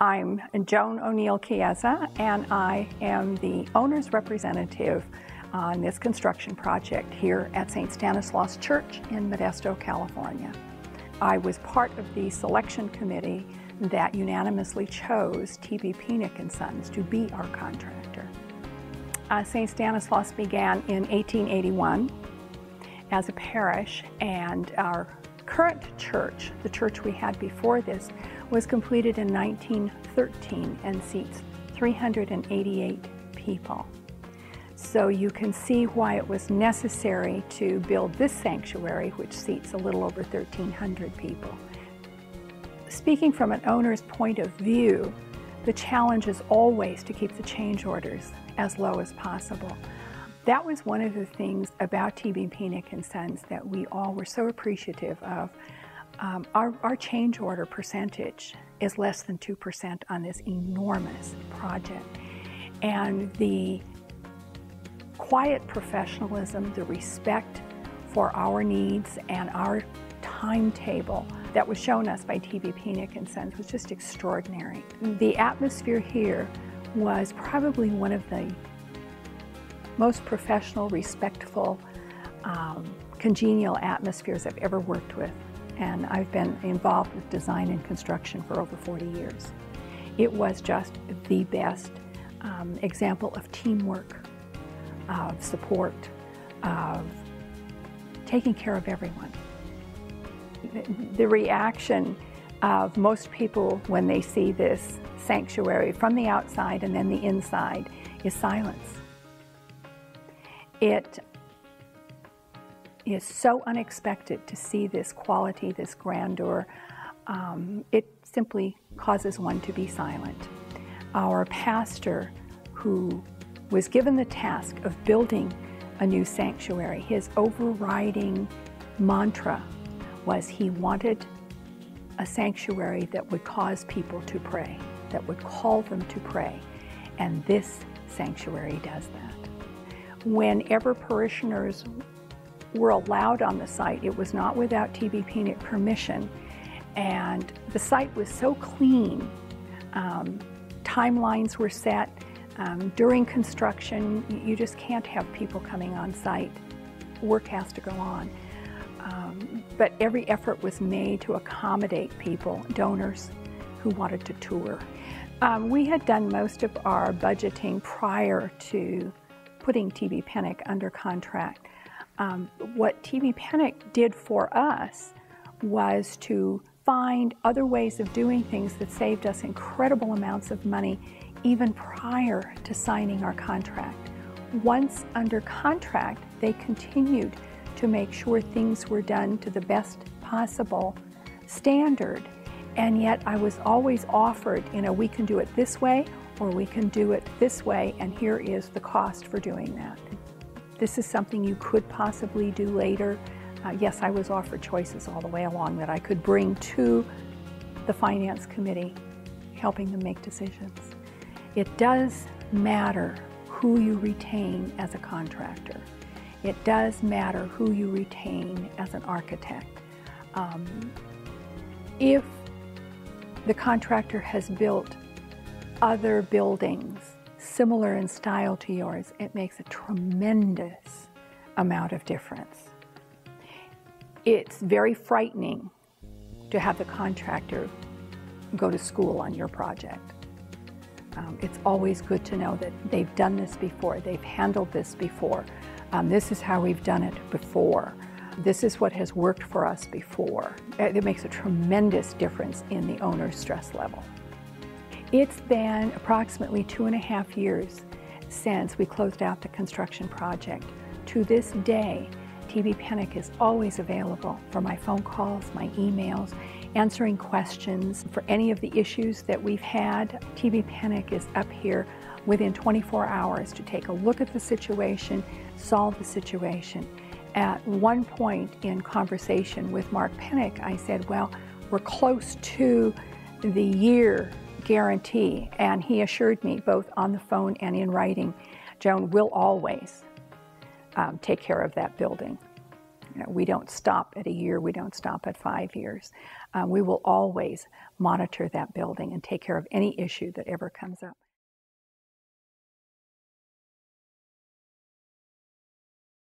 I'm Joan O'Neill Chiesa, and I am the owner's representative on this construction project here at St. Stanislaus Church in Modesto, California. I was part of the selection committee that unanimously chose TB Penick and Sons to be our contractor. Uh, St. Stanislaus began in 1881 as a parish, and our current church, the church we had before this, was completed in 1913 and seats 388 people. So you can see why it was necessary to build this sanctuary, which seats a little over 1,300 people. Speaking from an owner's point of view, the challenge is always to keep the change orders as low as possible. That was one of the things about TB Penick and Sons that we all were so appreciative of. Um, our, our change order percentage is less than 2% on this enormous project. And the quiet professionalism, the respect for our needs and our timetable that was shown us by TB Penick and Sons was just extraordinary. The atmosphere here was probably one of the most professional, respectful, um, congenial atmospheres I've ever worked with. And I've been involved with design and construction for over 40 years. It was just the best um, example of teamwork, of support, of taking care of everyone. The reaction of most people when they see this sanctuary from the outside and then the inside is silence. It is so unexpected to see this quality, this grandeur. Um, it simply causes one to be silent. Our pastor, who was given the task of building a new sanctuary, his overriding mantra was he wanted a sanctuary that would cause people to pray, that would call them to pray. And this sanctuary does that. Whenever parishioners were allowed on the site, it was not without TB Penick permission. And the site was so clean. Um, timelines were set. Um, during construction, you just can't have people coming on site. Work has to go on. Um, but every effort was made to accommodate people, donors who wanted to tour. Um, we had done most of our budgeting prior to putting TB Penick under contract. Um, what TB Penick did for us was to find other ways of doing things that saved us incredible amounts of money even prior to signing our contract. Once under contract, they continued to make sure things were done to the best possible standard. And yet I was always offered, you know, we can do it this way or we can do it this way, and here is the cost for doing that. This is something you could possibly do later. Uh, yes, I was offered choices all the way along that I could bring to the Finance Committee, helping them make decisions. It does matter who you retain as a contractor. It does matter who you retain as an architect. Um, if the contractor has built other buildings similar in style to yours, it makes a tremendous amount of difference. It's very frightening to have the contractor go to school on your project. Um, it's always good to know that they've done this before, they've handled this before, um, this is how we've done it before. This is what has worked for us before. It makes a tremendous difference in the owner's stress level. It's been approximately two and a half years since we closed out the construction project. To this day, TB Penick is always available for my phone calls, my emails, answering questions for any of the issues that we've had. TB Penick is up here within 24 hours to take a look at the situation, solve the situation. At one point in conversation with Mark Penick, I said, well, we're close to the year guarantee. And he assured me both on the phone and in writing, Joan will always um, take care of that building. You know, we don't stop at a year, we don't stop at five years. uh, we will always monitor that building and take care of any issue that ever comes up.